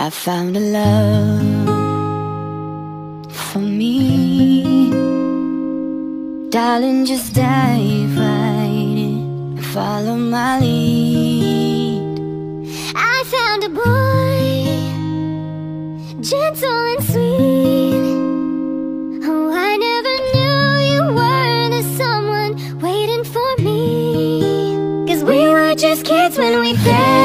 I found a love for me. Darling, just dive right in and follow my lead. I found a boy, gentle and sweet. Oh, I never knew you were the someone waiting for me. Cause we were just kids when we fell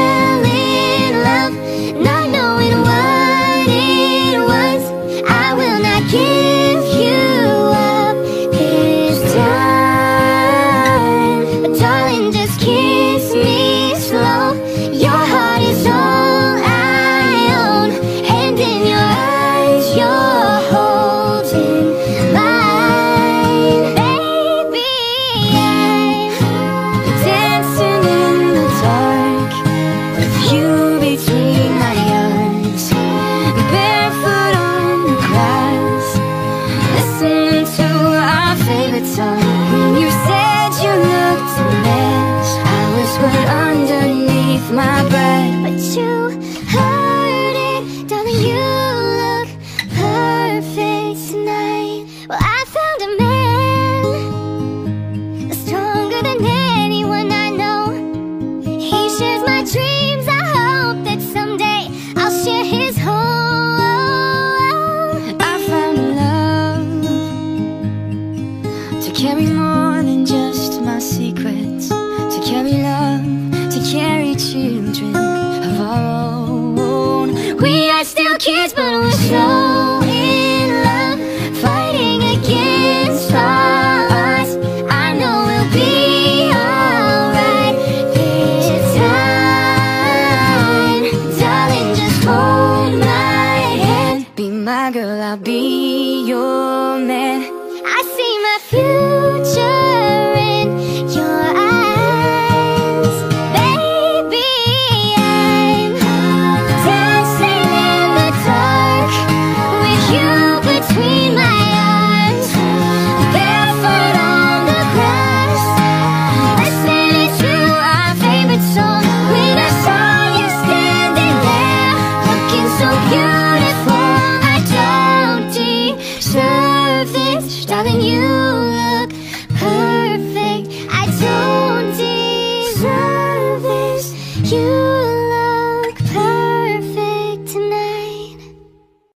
carry more than just my secrets, to carry love, to carry children of our own. We are still kids, but we're so in love, fighting against all odds. I know we'll be alright this time. Darling, just hold my hand. Be my girl, I'll be your man. I see my future you.